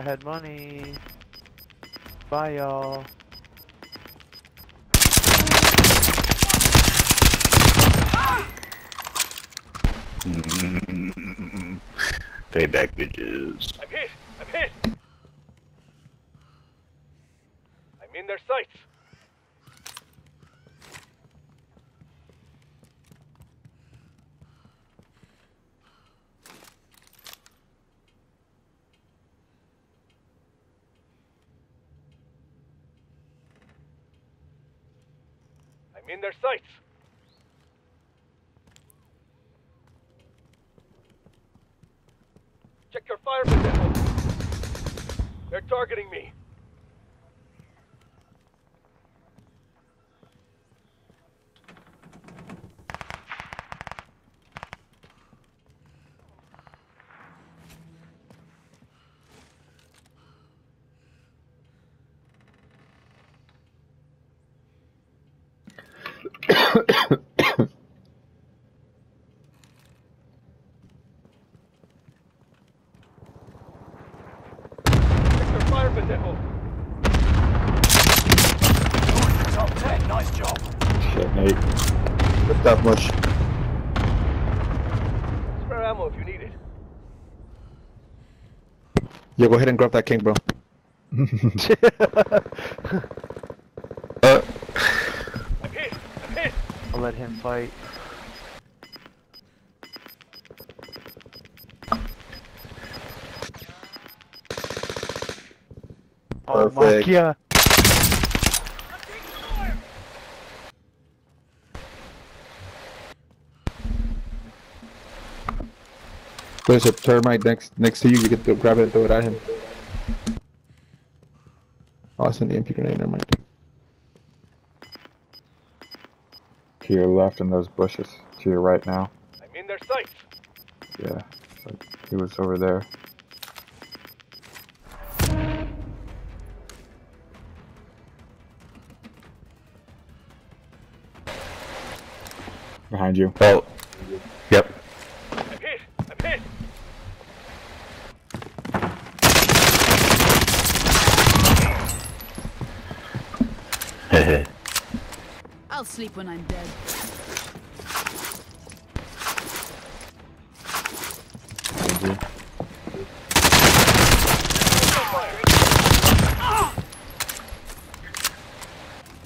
had money. Bye, y'all. Payback bitches. I'm hit! I'm hit! I'm in their sights! I'm in their sights! Check your fire position! They're targeting me! Check your fire position! Top 10, nice job! Shit, Nate. Lift up much. Spare ammo if you need it. Yeah, go ahead and grab that king, bro. Uh, I'm hit! I'm hit! I'll let him fight. Oh my Perfect. god. There's a thermite next next to you. You can grab it and throw it at him. Oh, it's an EMP grenade. Never mind. To your left in those bushes. To your right now. I'm in their sights! Yeah. Like, he was over there. Behind you. oh. Yep. I'm hit! I'm hit! Hehe. I'll sleep when I'm dead.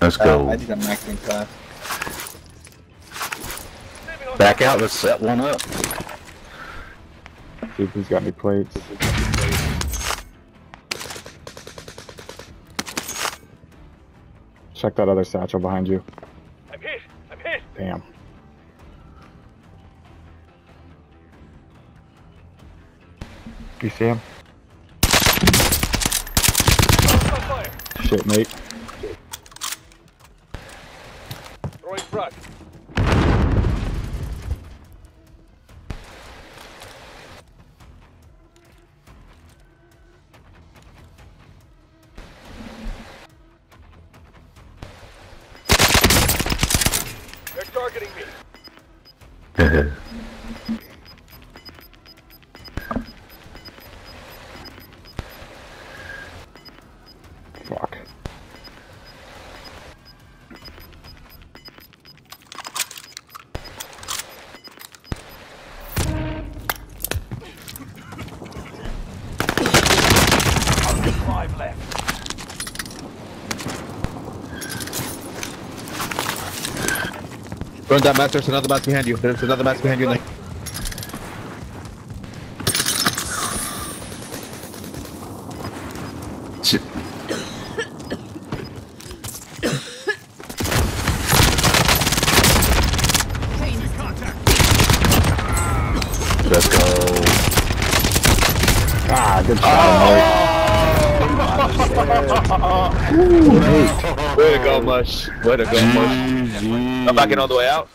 Let's go. Uh, need a maxing class. Saving on Back out. Let's set one up. See if he's got any plates. Check that other satchel behind you. I'm hit! I'm hit! Damn. You see him? Shit, mate. Throwing frag. Targeting me. Burn that match. There's another match behind you. There's another match behind you. Shit. Let's go. Ah, good shot, Way to go, Mush. Way to go, Mush. I'm backing all the way out.